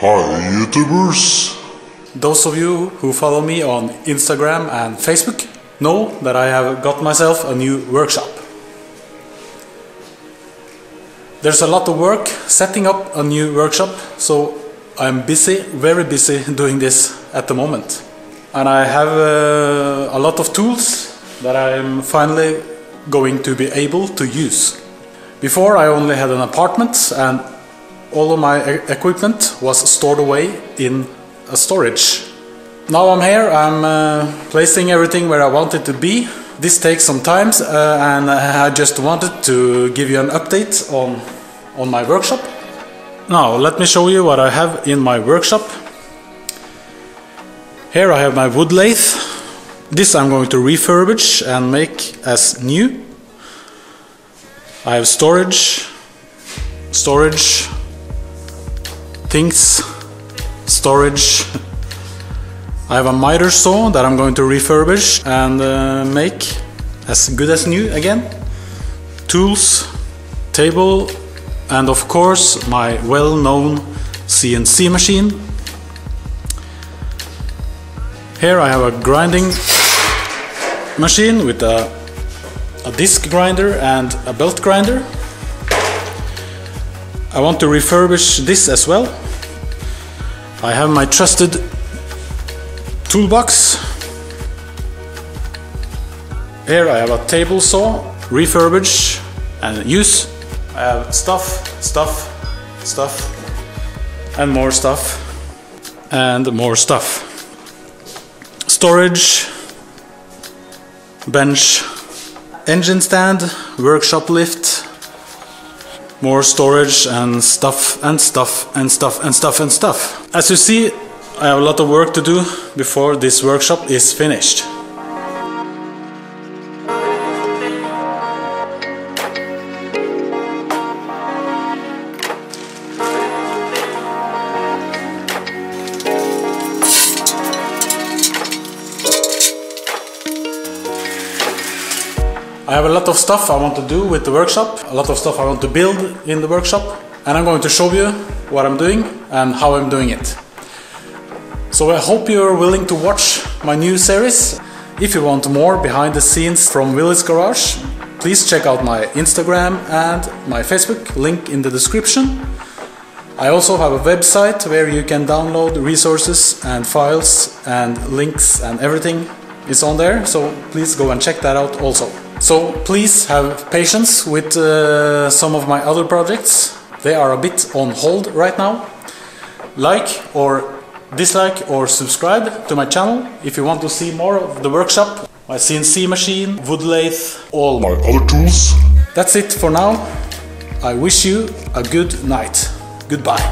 Hi YouTubers! Those of you who follow me on Instagram and Facebook know that I have got myself a new workshop. There's a lot of work setting up a new workshop, so I'm busy, very busy doing this at the moment. And I have uh, a lot of tools that I'm finally going to be able to use. Before I only had an apartment and all of my equipment was stored away in a storage. Now I'm here, I'm uh, placing everything where I want it to be. This takes some time uh, and I just wanted to give you an update on, on my workshop. Now let me show you what I have in my workshop. Here I have my wood lathe. This I'm going to refurbish and make as new. I have storage, storage, things, storage. I have a miter saw that I'm going to refurbish and uh, make as good as new again. Tools, table, and of course my well-known CNC machine. Here I have a grinding machine with a, a disc grinder and a belt grinder. I want to refurbish this as well. I have my trusted toolbox. Here I have a table saw, refurbish and use. I have stuff, stuff, stuff, and more stuff, and more stuff. Storage, bench, engine stand, workshop lift, more storage and stuff and stuff and stuff and stuff and stuff. As you see, I have a lot of work to do before this workshop is finished. I have a lot of stuff I want to do with the workshop, a lot of stuff I want to build in the workshop, and I'm going to show you what I'm doing and how I'm doing it. So I hope you're willing to watch my new series. If you want more behind the scenes from Willy's Garage, please check out my Instagram and my Facebook, link in the description. I also have a website where you can download resources and files and links and everything is on there, so please go and check that out also. So please have patience with uh, some of my other projects. They are a bit on hold right now. Like or dislike or subscribe to my channel if you want to see more of the workshop, my CNC machine, wood lathe, all. My other tools? That's it for now. I wish you a good night. Goodbye.